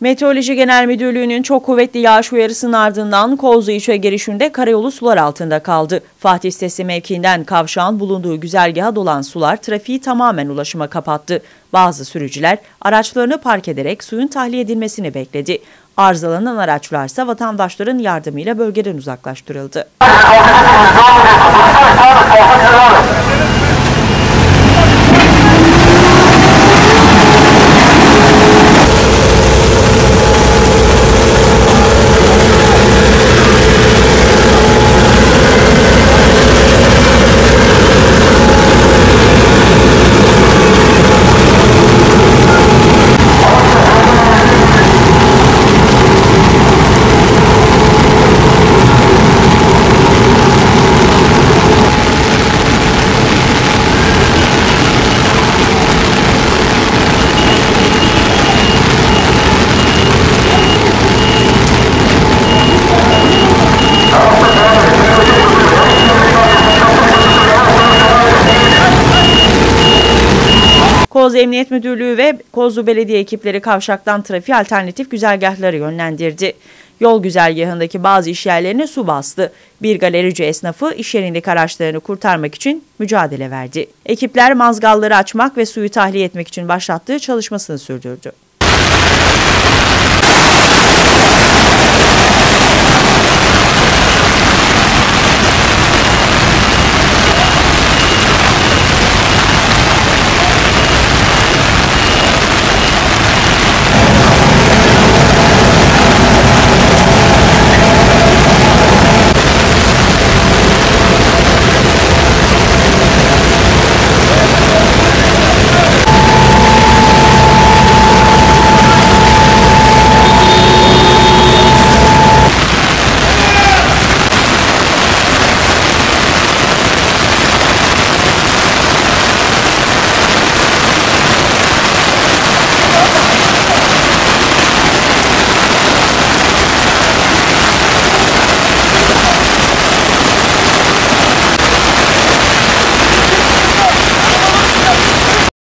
Meteoroloji Genel Müdürlüğü'nün çok kuvvetli yağış uyarısının ardından Kozlu ilçe girişinde karayolu sular altında kaldı. Fatih sitesi mevkiinden kavşağın bulunduğu güzergaha dolan sular trafiği tamamen ulaşıma kapattı. Bazı sürücüler araçlarını park ederek suyun tahliye edilmesini bekledi. Arızalanan araçlarsa vatandaşların yardımıyla bölgeden uzaklaştırıldı. Kozlu Emniyet Müdürlüğü ve Kozlu Belediye ekipleri kavşaktan trafiğe alternatif güzergahları yönlendirdi. Yol güzergahındaki bazı işyerlerine su bastı. Bir galerici esnafı iş yerindeki araçlarını kurtarmak için mücadele verdi. Ekipler mazgalları açmak ve suyu tahliye etmek için başlattığı çalışmasını sürdürdü.